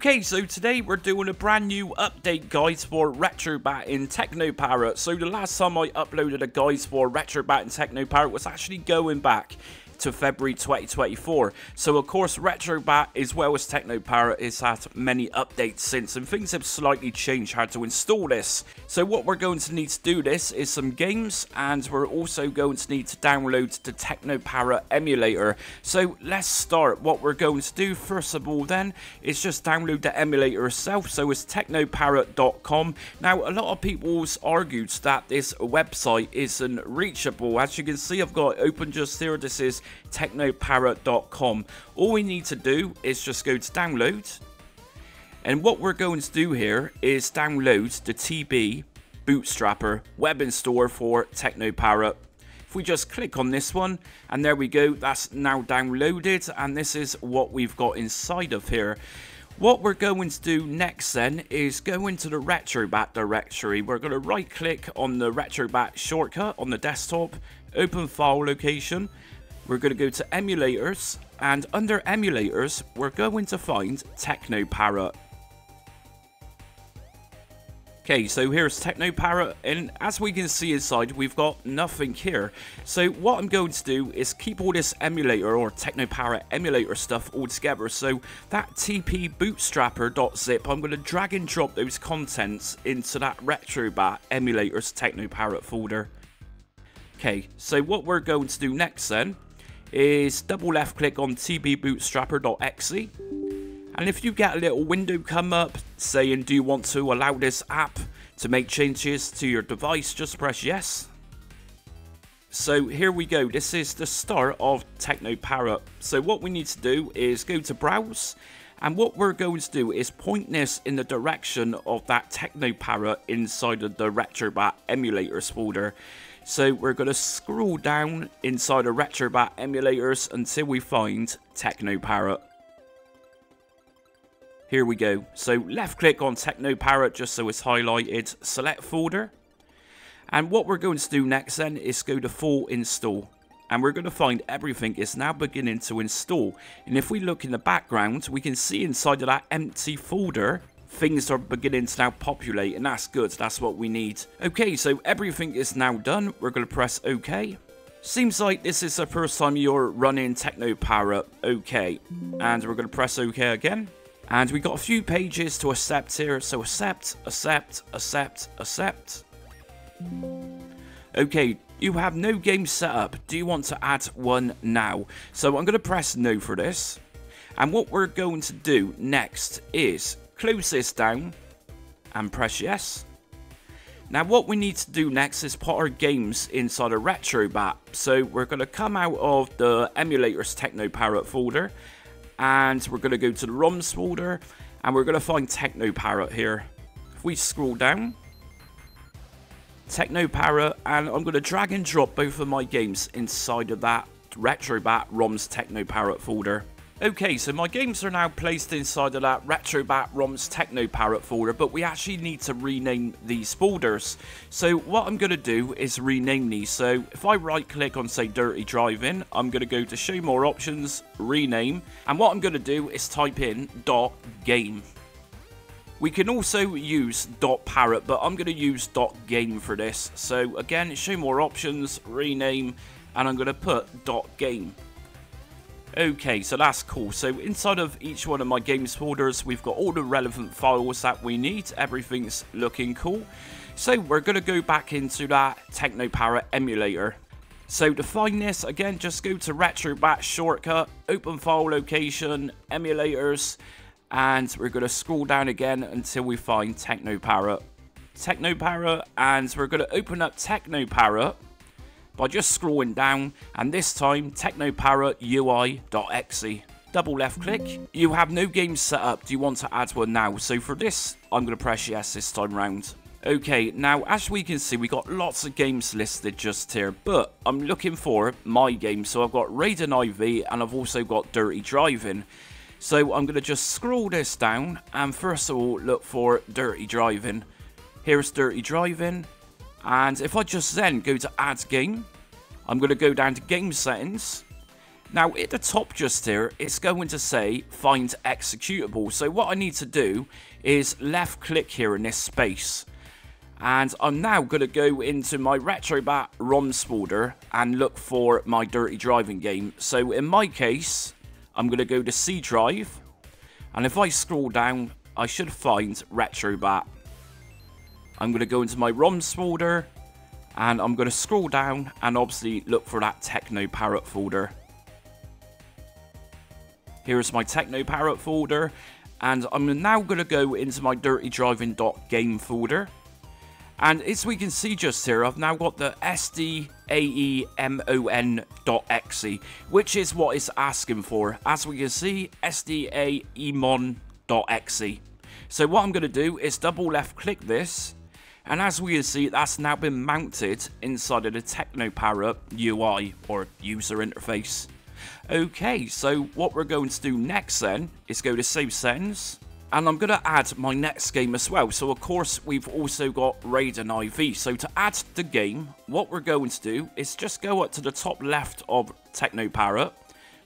Okay, so today we're doing a brand new update guide for Retrobat in TeknoParrot. So the last time I uploaded a guide for Retrobat in TeknoParrot was actually going back to February 2024. So of course Retrobat as well as TeknoParrot has had many updates since and things have slightly changed how to install this. So what we're going to need to do this is some games and we're also going to need to download the TeknoParrot emulator. So let's start. What we're going to do first of all then is just download the emulator itself. So it's teknoparrot.com. Now a lot of people's argued that this website isn't reachable. As you can see I've got open just here. This is teknoparrot.com. All we need to do is just go to download. And what we're going to do here is download the TP Bootstrapper web installer for TeknoParrot. If we just click on this one, and there we go, that's now downloaded, and this is what we've got inside of here. What we're going to do next then is go into the Retrobat directory. We're going to right click on the Retrobat shortcut on the desktop, open file location, we're going to go to emulators and under emulators we're going to find TeknoParrot. Okay, so here's TeknoParrot, and as we can see inside, we've got nothing here. So what I'm going to do is keep all this emulator or TeknoParrot emulator stuff all together. So that TP bootstrapper.zip, I'm going to drag and drop those contents into that Retrobat emulators TeknoParrot folder. Okay, so what we're going to do next then is double left click on tpbootstrapper.exe and if you get a little window come up saying do you want to allow this app to make changes to your device? just press yes. So here we go. This is the start of tekno teknoparrot so what we need to do is go to browse and what we're going to do is point this in the direction of that tekno teknoparrot inside of the retrobat emulators folder so we're going to scroll down inside of Retrobat emulators until we find TeknoParrot. Here we go. So left click on TeknoParrot just so it's highlighted. Select folder. And what we're going to do next then is go to full install. And we're going to find everything is now beginning to install. And if we look in the background, we can see inside of that empty folder things are beginning to now populate and that's good. That's what we need. Okay so everything is now done. We're going to press ok. Seems like this is the first time you're running teknoparrot okay and we're going to press ok again. And we got a few pages to accept here. So accept accept accept accept. Okay you have no game set up. Do you want to add one now? So i'm going to press no for this. And what we're going to do next is close this down and press yes. Now what we need to do next is put our games inside a Retrobat. So we're going to come out of the emulators Tekno TeknoParrot folder and we're going to go to the ROMs folder and we're going to find Tekno TeknoParrot here. If we scroll down, Tekno TeknoParrot and I'm going to drag and drop both of my games inside of that Retrobat ROMs Tekno TeknoParrot folder. Okay, so my games are now placed inside of that Retrobat ROMs TeknoParrot folder, but we actually need to rename these folders. So what I'm going to do is rename these. So if I right click on say Dirty Driving, I'm going to go to show more options, rename, and what I'm going to do is type in dot .game. We can also use .parrot, but I'm going to use .game for this. So again, show more options, rename, and I'm going to put .game. Okay, so that's cool. So inside of each one of my games folders, we've got all the relevant files that we need. Everything's looking cool. So we're going to go back into that TeknoParrot emulator. So to find this, again, just go to Retro Retrobat shortcut, open file location, emulators, and we're going to scroll down again until we find TeknoParrot. TeknoParrot, and we're going to open up TeknoParrot by just scrolling down and this time teknoparrot.ui.exe. Double left click. You have no game set up. Do you want to add one now? So for this, I'm going to press yes this time round. Okay, now as we can see, we got lots of games listed just here, but I'm looking for my game. So I've got Raiden IV and I've also got Dirty Driving. So I'm going to just scroll this down and first of all look for Dirty Driving. Here's Dirty Driving. And if I just then go to add game, I'm going to go down to game settings. Now at the top just here, it's going to say find executable. So what I need to do is left click here in this space. And I'm now going to go into my Retrobat ROM folder and look for my Dirty Driving game. So in my case, I'm going to go to C drive. And if I scroll down, I should find Retrobat. I'm going to go into my ROMs folder. And I'm going to scroll down and obviously look for that TeknoParrot folder. Here's my TeknoParrot folder. And I'm now going to go into my Dirty Driving dot game folder. And as we can see just here, I've now got the SDAEMON.exe, which is what it's asking for. As we can see, SDAEMON.exe. So what I'm going to do is double left click this, and as we can see, that's now been mounted inside of the TeknoParrot UI, or user interface. Okay, so what we're going to do next then, is go to Save Settings, and I'm going to add my next game as well. So of course we've also got Raiden IV. So to add the game, what we're going to do is just go up to the top left of TeknoParrot.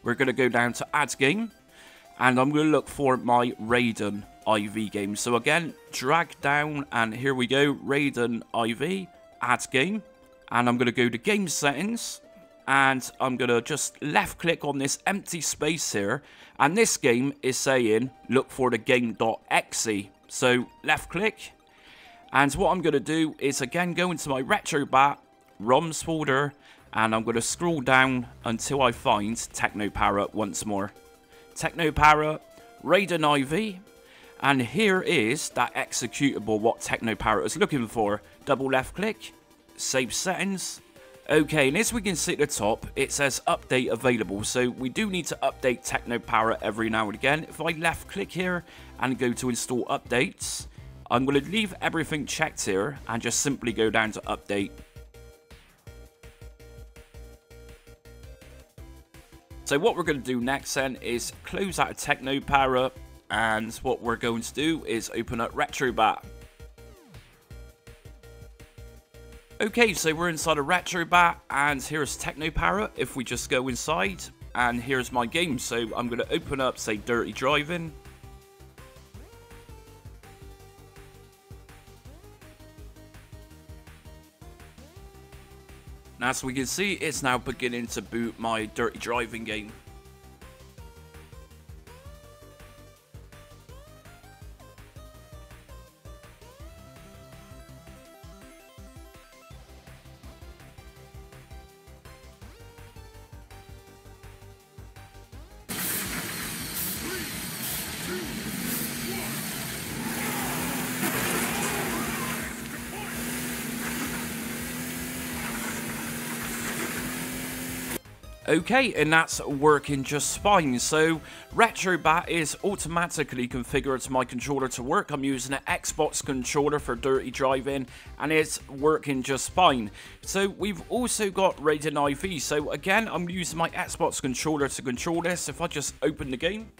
We're going to go down to Add Game. And I'm going to look for my Raiden IV game. So again, drag down and here we go. Raiden IV, Add Game. And I'm going to go to Game Settings and I'm going to just left click on this empty space here and this game is saying look for the game.exe so left click and what I'm going to do is again go into my retrobat ROMs folder and I'm going to scroll down until I find TeknoParrot once more TeknoParrot Raiden IV and here is that executable what TeknoParrot is looking for double left click save settings Okay, and as we can see at the top, it says update available, so we do need to update TeknoParrot every now and again. If I left click here and go to install updates, I'm going to leave everything checked here and just simply go down to update. So what we're going to do next then is close out of TeknoParrot and what we're going to do is open up Retrobat. Okay, so we're inside a Retrobat, and here's TeknoParrot. If we just go inside, and here's my game. So I'm going to open up, say, Dirty Driving. As we can see, it's now beginning to boot my Dirty Driving game. Okay, and that's working just fine. So, Retrobat is automatically configured to my controller to work. I'm using an Xbox controller for dirty driving, and it's working just fine. So, we've also got Raiden IV. So, again, I'm using my Xbox controller to control this. If I just open the game,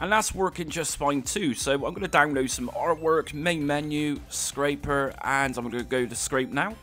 and that's working just fine too. So I'm going to download some artwork, main menu, scraper, and I'm going to go to scrape now.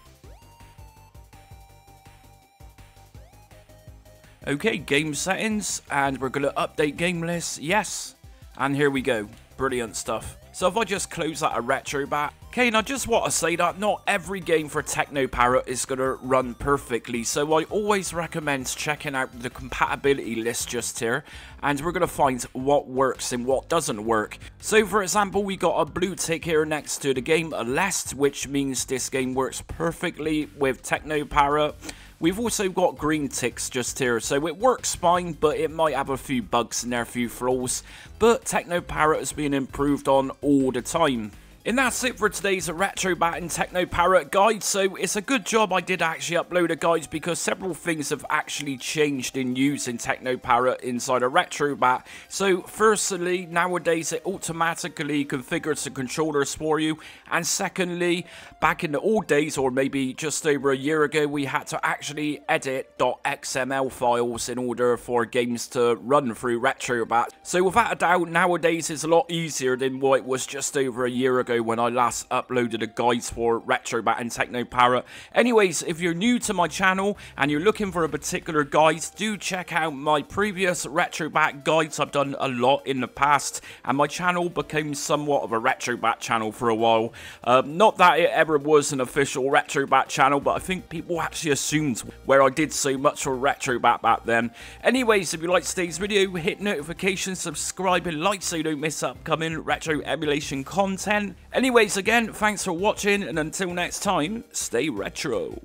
Okay, game settings, and we're going to update game list, yes. And here we go, brilliant stuff. So if I just close that a Retrobat, Okay, I just want to say that not every game for Tekno TeknoParrot is going to run perfectly, so I always recommend checking out the compatibility list just here, and we're going to find what works and what doesn't work. So for example, we got a blue tick here next to the game, a lest, which means this game works perfectly with Tekno TeknoParrot. We've also got green ticks just here, so it works fine, but it might have a few bugs and there, a few flaws. But Tekno TeknoParrot has been improved on all the time. And that's it for today's Retrobat and Tekno TeknoParrot guide, so it's a good job I did actually upload a guide because several things have actually changed in use in TeknoParrot inside a Retrobat. So firstly, nowadays it automatically configures the controllers for you, and secondly, back in the old days or maybe just over a year ago, we had to actually edit .xml files in order for games to run through Retrobat. So without a doubt, nowadays it's a lot easier than what it was just over a year ago when I last uploaded a guides for Retrobat and TeknoParrot. Anyways, if you're new to my channel and you're looking for a particular guide, do check out my previous Retrobat guides. I've done a lot in the past and my channel became somewhat of a Retrobat channel for a while. Um, not that it ever was an official Retrobat channel, but I think people actually assumed where I did so much for Retrobat back then. Anyways, if you liked today's video, hit notifications, subscribe and like so you don't miss upcoming retro emulation content. Anyways, again, thanks for watching, and until next time, stay retro.